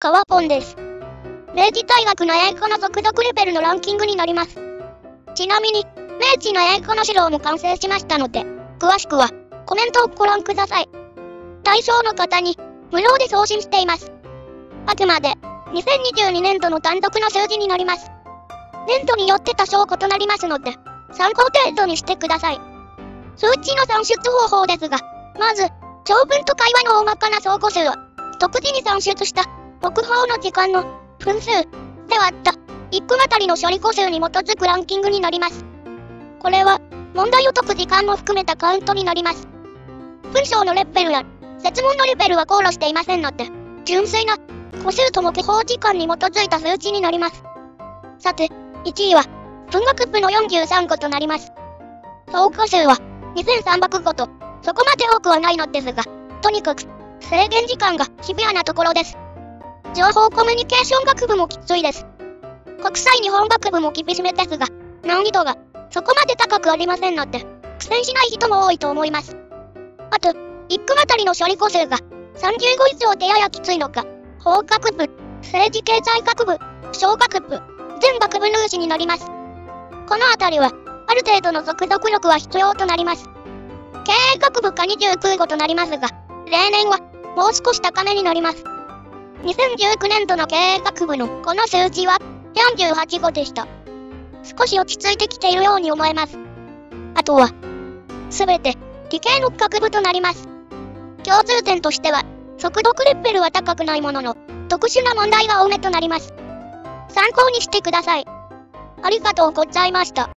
川ポンです。明治大学の英語の速読レベルのランキングになります。ちなみに、明治の英語の資料も完成しましたので、詳しくはコメントをご覧ください。対象の方に無料で送信しています。あくまで2022年度の単独の数字になります。年度によって多少異なりますので、参考程度にしてください。数値の算出方法ですが、まず、長文と会話の大まかな相互数を、独自に算出した国宝の時間の分数で割った1句あたりの処理個数に基づくランキングになります。これは問題を解く時間も含めたカウントになります。文章のレベルや設問のレベルは考慮していませんので、純粋な個数と目標時間に基づいた数値になります。さて、1位は文学部の43個となります。総個数は2300個とそこまで多くはないのですが、とにかく制限時間がシビアなところです。情報コミュニケーション学部もきついです。国際日本学部も厳しめですが、難易度がそこまで高くありませんので、苦戦しない人も多いと思います。あと、1区あたりの処理個数が35以上でややきついのか、法学部、政治経済学部、小学部、全学部入試になります。このあたりは、ある程度の速読力は必要となります。経営学部か29号となりますが、例年はもう少し高めになります。2019年度の経営学部のこの数字は48号でした。少し落ち着いてきているように思えます。あとは、すべて理系の学部となります。共通点としては、速読レベルは高くないものの、特殊な問題が多めとなります。参考にしてください。ありがとうございました。